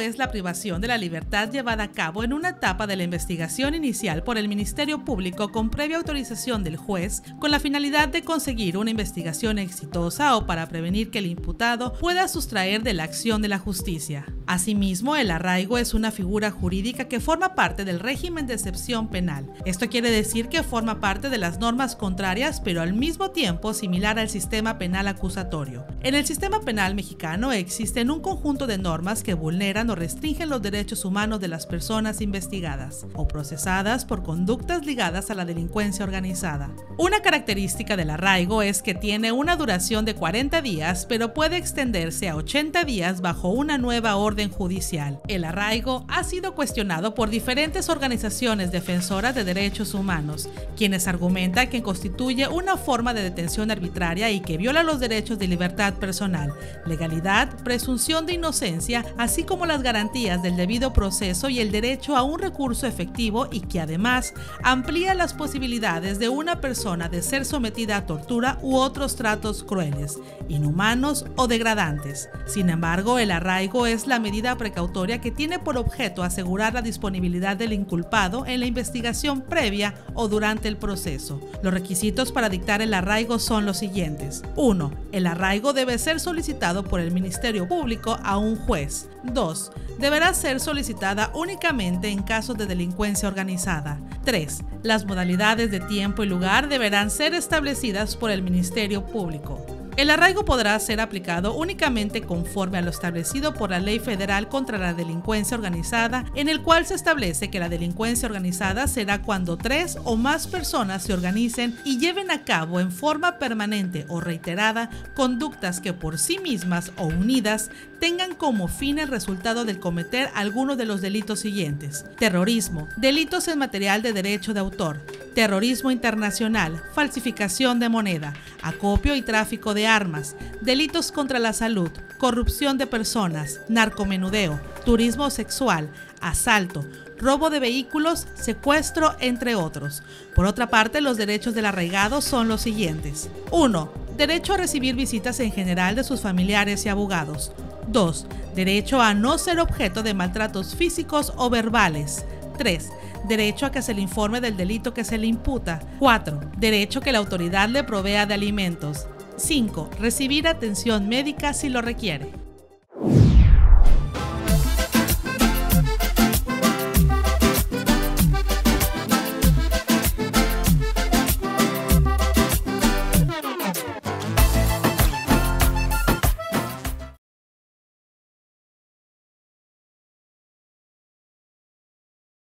es la privación de la libertad llevada a cabo en una etapa de la investigación inicial por el Ministerio Público con previa autorización del juez con la finalidad de conseguir una investigación exitosa o para prevenir que el imputado pueda sustraer de la acción de la justicia. Asimismo, el arraigo es una figura jurídica que forma parte del régimen de excepción penal. Esto quiere decir que forma parte de las normas contrarias, pero al mismo tiempo similar al sistema penal acusatorio. En el sistema penal mexicano existen un conjunto de normas que vulneran o restringen los derechos humanos de las personas investigadas o procesadas por conductas ligadas a la delincuencia organizada. Una característica del arraigo es que tiene una duración de 40 días, pero puede extenderse a 80 días bajo una nueva orden judicial. El arraigo ha sido cuestionado por diferentes organizaciones defensoras de derechos humanos, quienes argumentan que constituye una forma de detención arbitraria y que viola los derechos de libertad personal, legalidad, presunción de inocencia, así como las garantías del debido proceso y el derecho a un recurso efectivo y que además amplía las posibilidades de una persona de ser sometida a tortura u otros tratos crueles, inhumanos o degradantes. Sin embargo, el arraigo es la medida precautoria que tiene por objeto asegurar la disponibilidad del inculpado en la investigación previa o durante el proceso. Los requisitos para dictar el arraigo son los siguientes. 1. El arraigo debe ser solicitado por el Ministerio Público a un juez. 2. Deberá ser solicitada únicamente en casos de delincuencia organizada. 3. Las modalidades de tiempo y lugar deberán ser establecidas por el Ministerio Público. El arraigo podrá ser aplicado únicamente conforme a lo establecido por la Ley Federal contra la Delincuencia Organizada, en el cual se establece que la delincuencia organizada será cuando tres o más personas se organicen y lleven a cabo en forma permanente o reiterada conductas que por sí mismas o unidas tengan como fin el resultado del cometer alguno de los delitos siguientes. Terrorismo, delitos en material de derecho de autor, terrorismo internacional, falsificación de moneda, acopio y tráfico de armas, delitos contra la salud, corrupción de personas, narcomenudeo, turismo sexual, asalto, robo de vehículos, secuestro, entre otros. Por otra parte, los derechos del arraigado son los siguientes. 1. Derecho a recibir visitas en general de sus familiares y abogados. 2. Derecho a no ser objeto de maltratos físicos o verbales. 3 derecho a que se le informe del delito que se le imputa. 4. Derecho que la autoridad le provea de alimentos. 5. Recibir atención médica si lo requiere.